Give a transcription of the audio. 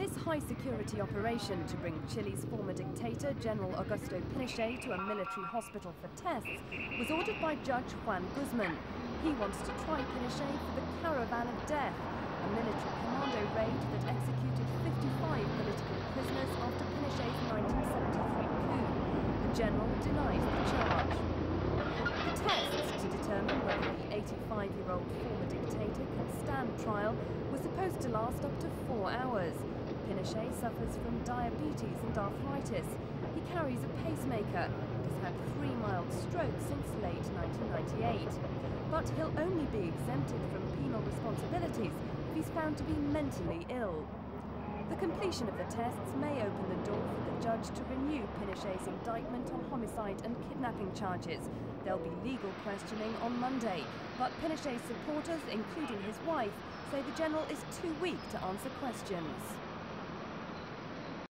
This high-security operation to bring Chile's former dictator, General Augusto Pinochet, to a military hospital for tests was ordered by Judge Juan Guzman. He wants to try Pinochet for the Caravan of Death, a military commando raid that executed 55 political prisoners after Pinochet's 1973 coup. The general denies the charge. The tests to determine whether the 85-year-old former dictator can stand trial were supposed to last up to four hours. Pinochet suffers from diabetes and arthritis. He carries a pacemaker and has had three mild strokes since late 1998. But he'll only be exempted from penal responsibilities if he's found to be mentally ill. The completion of the tests may open the door for the judge to renew Pinochet's indictment on homicide and kidnapping charges. There'll be legal questioning on Monday, but Pinochet's supporters, including his wife, say the general is too weak to answer questions.